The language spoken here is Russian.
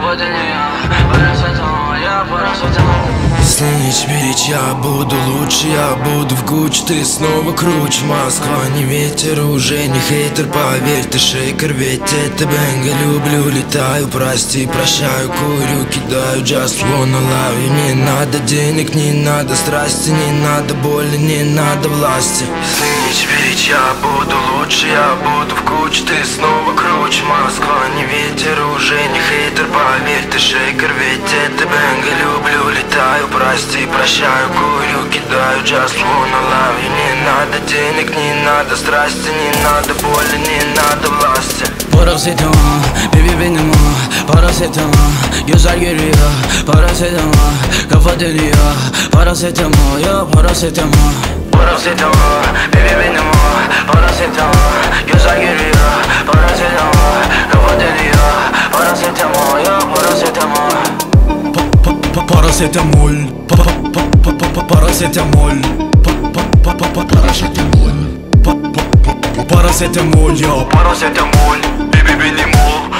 powodzenia. Не чмирить, я буду лучше Я буду в Гуччи, ты снова круче Москва не ветер, уже не хейтер. Поверь, ты шейкер, ведь это бенга Люблю, летаю, прости, прощаю Курю, кидаю, just wanna love you Не надо денег, не надо страсти Не надо боли, не надо власти. Не чмирить, я буду лучше Я буду в Гуччи, ты снова круче Москва не ветер, уже не хейтер. Поверь, ты шейкер, ведь это бенга Люблю, летаю, прости, прощаю, курю, кидаю Just wanna love you Не надо денег, не надо страсти Не надо боли, не надо власти Paracetamol, baby benim o Paracetamol, gözler görüyor Paracetamol, kafa dönüyor Paracetamol, ya paracetamol Paracetamol, baby benim o Paracetamol, gözler görüyor Paracétamol Paracétamol Paracétamol Paracétamol Paracétamol Baby baby more